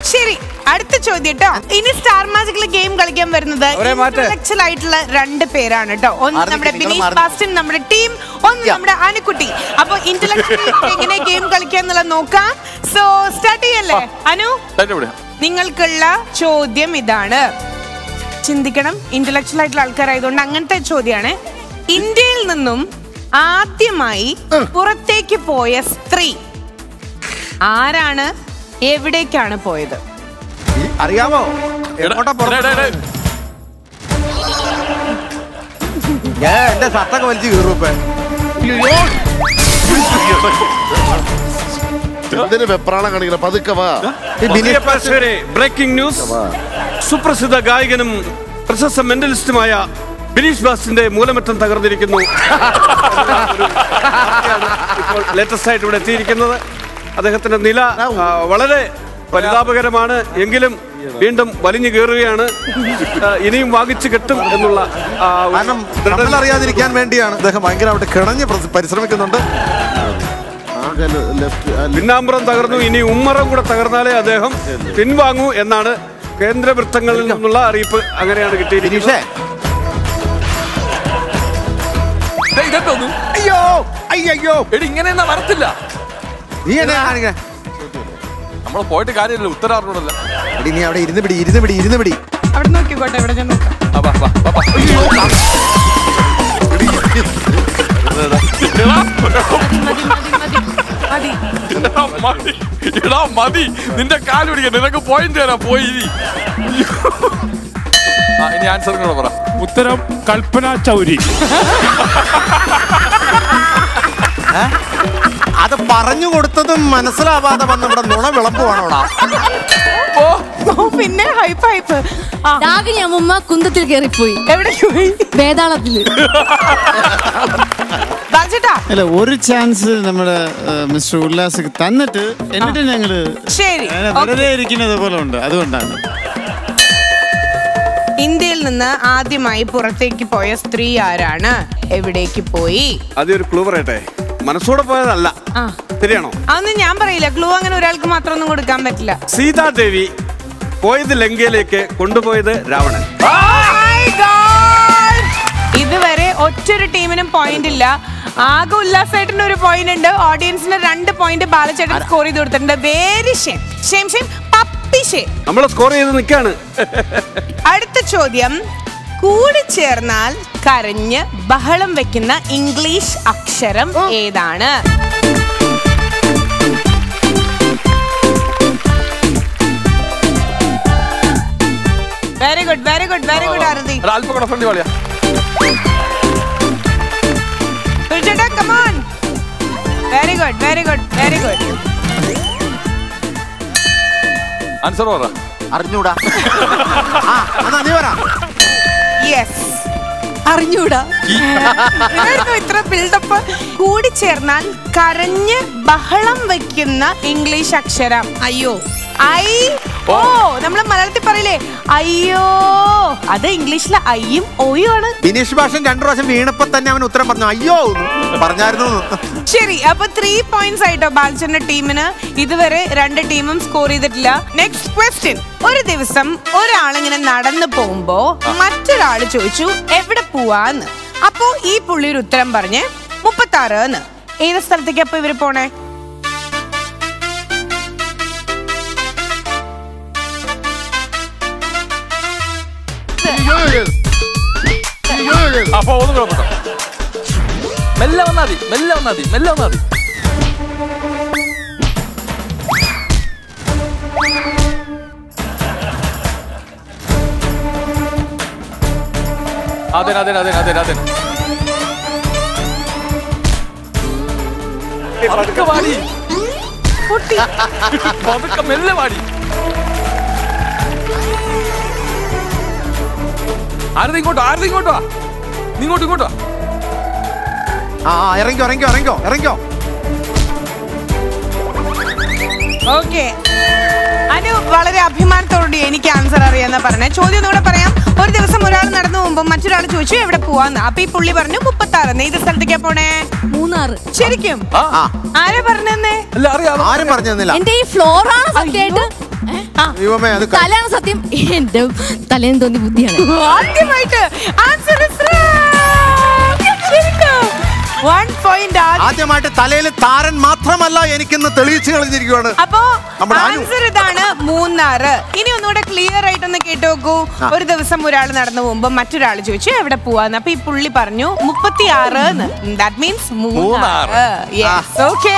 ശരി അടുത്ത ചോദ്യം കേട്ടോ ഇനി സ്റ്റാർ മാജിക്കിൽ ഗെയിം കളിക്കാൻ വരുന്നത് ഇന്റലക്ച്വൽ ആയിട്ടുള്ള രണ്ട് പേരാണ് കേട്ടോ ഒന്ന് നമ്മുടെ ബിനീഷ് മാറി നമ്മുടെ ടീം ഒന്ന് നമ്മുടെ അനുക്കുട്ടി അപ്പൊ ഇന്റലക്ച്വൽ എങ്ങനെ ഗെയിം കളിക്കുക എന്നുള്ളത് നോക്കാം. സോ സ്റ്റാർട്ട് ചെയ്യല്ലേ? അനു നിങ്ങൾക്കുള്ള ചോദ്യം ഇതാണ്. ചിന്തിക്കണം. ഇന്റലക്ച്വൽ ആയിട്ടുള്ള ആൾക്കാരായതുകൊണ്ട് അങ്ങനത്തെ ചോദ്യമാണ് ഇന്ത്യയിൽ നിന്നും ആദ്യമായി പുറത്തേക്ക് പോയ സ്ത്രീ ആരാണ്? എവിടേക്കാണ് പോയത്? അറിയാമോ? ഞാൻ എന്റെ സത്തൊക്കെ വലിച്ചു കീറും ഇപ്പൊ. എന്തിന് വെപ്രാളം കാണിക്കണം? പതുക്കെ വാ. ബ്രേക്കിംഗ് ന്യൂസ് സുപ്രസിദ്ധ ഗായകനും പ്രശസ്ത മെന്റലിസ്റ്റുമായ ബിനീഷ് ബാസിന്റെ മൂലമറ്റം തകർന്നിരിക്കുന്നു. ലേറ്റസ്റ്റ് ആയിട്ട് ഇവിടെ എത്തിയിരിക്കുന്നത്. അദ്ദേഹത്തിന്റെ നില വളരെ പരിതാപകരമാണ്. എങ്കിലും വീണ്ടും വലിഞ്ഞു കയറുകയാണ്. ഇനിയും വാങ്ങിച്ചു കെട്ടും എന്നുള്ള കാരണം നമ്മൾ അറിയാതിരിക്കാൻ വേണ്ടിയാണ് അദ്ദേഹം ഭയങ്കരമായിട്ട് കിണഞ്ഞ് പരിശ്രമിക്കുന്നുണ്ട്. പിന്നാമ്പുറം തകർന്നു. ഇനി ഉമ്മറം കൂടെ തകർന്നാലേ അദ്ദേഹം പിൻവാങ്ങൂ എന്നാണ് കേന്ദ്ര വൃത്തങ്ങളിൽ നിന്നുള്ള അറിയിപ്പ് അങ്ങനെയാണ് കിട്ടിയിരിക്കുന്നത്. അയ്യോ അയ്യോ എടി ഇങ്ങനെയൊന്നും വരത്തില്ല. നീ എന്നാ കാണിക്കണേ? നമ്മൾ പോയിട്ട് കാര്യമില്ല ഉത്തരാറിനോടല്ല എടി നീ അവിടെ ഇരുന്ന് പിടി ഇരുന്ന് പിടി ഇരുന്ന് പിടി. അവിടെ നോക്കിക്കോട്ടെ ഇവിടെ ഞാൻ നോക്കാം. ആ, വാ, വാ, വാ, വാ. മതി. എടാ, നിന്റെ കാൽ പിടിക്കണ്ട. നിനക്ക് പോയിന്റ് തരാം. പോയി ആ, ഇനി ആൻസർ കൂടെ പറ. ഉത്തരം കൽപ്പന ചൗരി. അത് പറഞ്ഞു കൊടുത്തതും മനസ്സിലാവാതെ വന്ന് ഇവിടെ നുണ വിളമ്പുവാണോടാ? പിന്നെ ഹൈപ്പ് ഹൈപ്പ് രാഗിനി അമ്മമ്മ കുന്തത്തിൽ കയറിപ്പോയി. എവിടെ പോയി? വേതാളത്തിൽ. ചേട്ടാ അല്ല ഒരു ചാൻസ് നമ്മുടെ മിസ്റ്റർ ഉല്ലാസ് തന്നിട്ട് എന്നിട്ട് ഞങ്ങൾ ശരി. അങ്ങനെ ഇരിക്കുന്നത് പോലെ ഉണ്ട്. അതുകൊണ്ടാണ്. ഇന്ത്യയിൽ നിന്ന് ആദ്യമായി പുറത്തേക്ക് പോയ സ്ത്രീ ആരാണ്? എവിടേക്ക് പോയി? ആദ്യം ഒരു ക്ലൂ പറയട്ടെ. മനസ്സോടെ പോയതല്ല. ശരിയാണോ? അതൊന്നും ഞാൻ പറയില്ല. ക്ലൂ അങ്ങനെ ഒരാൾക്ക് മാത്രം ഒന്നും കൊടുക്കാൻ പറ്റില്ല. സീതാദേവി പോയത് ലങ്കയിലേക്ക് കൊണ്ടുപോയത് രാവണൻ. God! ഇതുവരെ ഒറ്റൊരു ടീമിനും പോയിന്റ് ഇല്ല. ആകെ ഉല്ലാസേട്ടന് ഒരു പോയിന്റ് ഉണ്ട്. ഓഡിയൻസിന് രണ്ട് പോയിന്റ് ബാലചേട്ടൻ സ്കോർ ചെയ്ത് കൊടുത്തിട്ടുണ്ട്. Very shame shame shame puppy shame നമ്മൾ സ്കോർ ചെയ്ത് നിൽക്കാണ് അടുത്ത ചോദ്യം. കൂടിച്ചേർന്നാൽ കരഞ്ഞ് ബഹളം വെക്കുന്ന ഇംഗ്ലീഷ് അക്ഷരം ഏതാണ്? Very good very good very good ചേട്ടാ very good very good very good answer പറ. അറിഞ്ഞൂടാ. യെസ് അറിഞ്ഞൂടാ. ഇത്ര ബിൽഡപ്പ് കൂടിച്ചേർന്നാൽ കരഞ്ഞ് ബഹളം വെക്കുന്ന ഇംഗ്ലീഷ് അക്ഷരം. അയ്യോ. I O. നമ്മൾ മലയാളത്തിൽ പറയില്ലേ? അയ്യോ. അത് ഇംഗ്ലീഷിലെ ഐയും ഓയും ആണ് ബിനീഷ് ഭാഷൻ രണ്ടു പ്രാവശ്യം വീണപ്പോ തന്നെ അവൻ ഉത്തരം പറഞ്ഞു അയ്യോ പറഞ്ഞായിരുന്നു. ശരി അപ്പൊ ത്രീ പോയിന്റ്സ് ആയിട്ടോ ബാലചന്ദ്ര ടീമിന് ഇതുവരെ രണ്ട് ടീമും സ്കോർ ചെയ്തിട്ടില്ല. നെക്സ്റ്റ് ക്വസ്റ്റ്യൻ ഒരു ദിവസം ഒരാളിങ്ങനെ നടന്നു പോകുമ്പോ മറ്റൊരാൾ ചോദിച്ചു എവിടെ പോവാന്ന്? അപ്പോ ഈ പുള്ളി ഒരു ഉത്തരം പറഞ്ഞ് മുപ്പത്തി ആറ് ഏത് സ്ഥലത്തേക്ക് അപ്പൊ ഇവർ പോണേ? അപ്പൊ ഒന്ന് കുഴപ്പമില്ല. മെല്ലെ വന്നാ മതി മെല്ലെ വന്നാ മതി മെല്ലെ വന്നാ മതി. അതെ അതെ അതെ അതെ അതെ പതുക്കെ വാടി. പതുക്കെ മെല്ലെ വാടി. ആരത് ഇങ്ങോട്ടോ ആരത് ഇങ്ങോട്ടോ നീ ഇങ്ങോട്ട് ഇങ്ങോട്ടോ ആ ഇറങ്ങിക്കോ ഇറങ്ങിക്കോ ഇറങ്ങിക്കോ ഇറങ്ങിക്കോ. ഓക്കെ അനു വളരെ അഭിമാനത്തോടുകൂടി എനിക്ക് ആൻസർ അറിയാന്ന് പറഞ്ഞേ ചോദ്യം ഒന്നുകൂടെ പറയാം. ഒരു ദിവസം ഒരാൾ നടന്നു പോകുമ്പോൾ മറ്റൊരാൾ ചോദിച്ചു എവിടെ പോവാന്ന്? അപ്പൊ ഈ പുള്ളി പറഞ്ഞു മുപ്പത്തി ആറ് ഏത് സ്ഥലത്തേക്കാ പോണേ? മൂന്നാറ്. ശരിക്കും? ആരാ പറഞ്ഞെന്നേ? അല്ല ആരും പറഞ്ഞു എന്റെ ഈ ഫ്ലോറാണ് സത്യമായിട്ട് തലയാണ് സത്യം. എന്റെ തലേന്ന് തോന്നി ബുദ്ധിയാണ്. ആദ്യമായിട്ട് ആൻസർ ശരിക്കും. ആദ്യമായിട്ട് തലയിൽ താരൻ മാത്രമല്ല എനിക്കിന്ന് തെളിയിച്ചു കളഞ്ഞിരിക്കുകയാണ് അപ്പോ നമ്മുടെ ആൻസർ ഇതാണ് മൂന്നാറ് ഇനി ഒന്നുകൂടെ ക്ലിയർ ആയിട്ടൊന്ന് കേട്ടോക്കൂ. ഒരു ദിവസം ഒരാൾ നടന്നു പോകുമ്പോ മറ്റൊരാൾ ചോദിച്ചു എവിടെ പോവാന്ന്? അപ്പൊ ഈ പുള്ളി പറഞ്ഞു മുപ്പത്തി ആറ് ദാറ്റ് മീൻസ് മൂന്നാറ് ഓക്കെ